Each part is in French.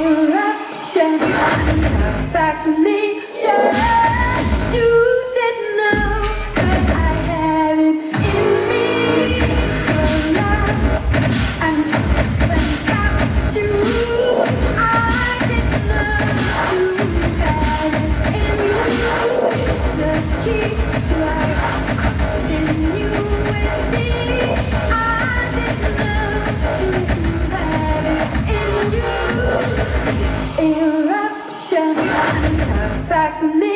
eruption, stagnation. like me.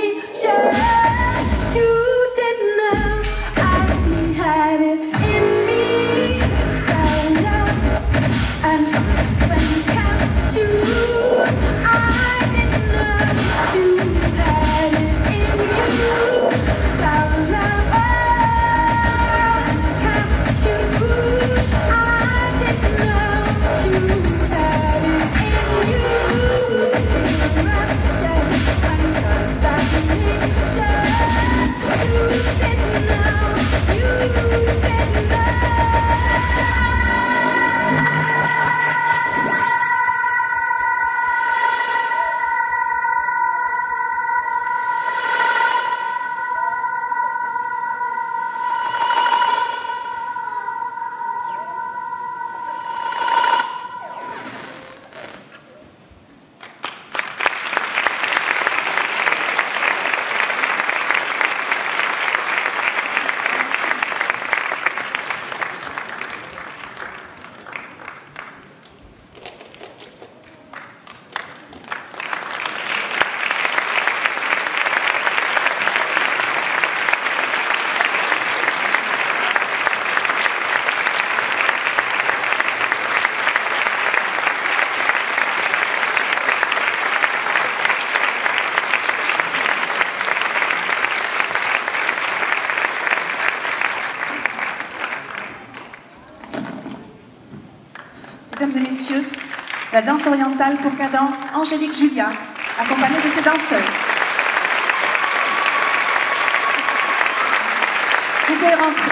La danse orientale pour cadence Angélique Julia, accompagnée de ses danseuses. Vous pouvez rentrer.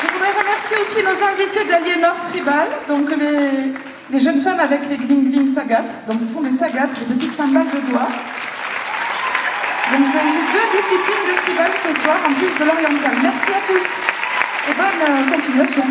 Je voudrais remercier aussi nos invités d'Aliénor Tribal, donc les, les, jeunes femmes avec les gling gling sagat. Donc ce sont des sagats, des petites cymbales de doigts. Donc vous avez deux disciplines de tribal ce soir en plus de l'oriental. Merci à tous et bonne euh, continuation.